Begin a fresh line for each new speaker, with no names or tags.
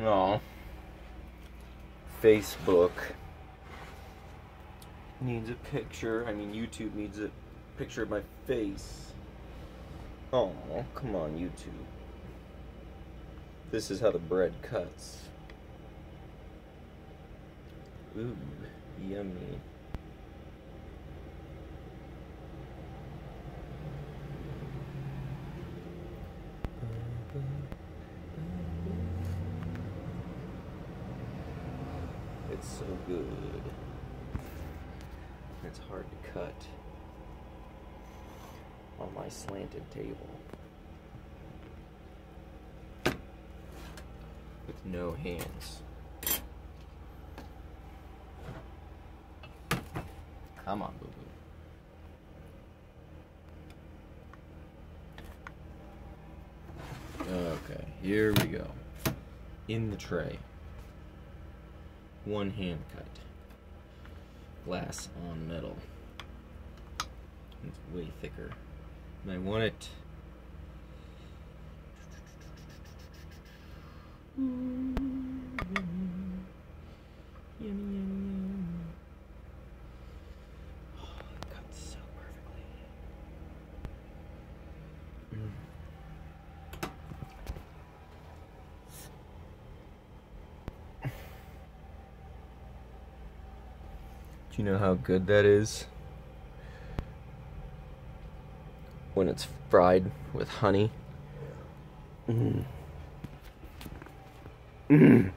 Aw. Facebook needs a picture. I mean, YouTube needs a picture of my face. Oh, come on, YouTube. This is how the bread cuts. Ooh, yummy. It's so good. It's hard to cut on my slanted table. With no hands. Come on, boo boo. Okay, here we go. In the tray. One hand cut. Glass on metal. It's way thicker. And I want it. Yummy, yummy, yummy. Oh, it cuts so perfectly. Mm. Do you know how good that is? When it's fried with honey. Mm. Mm.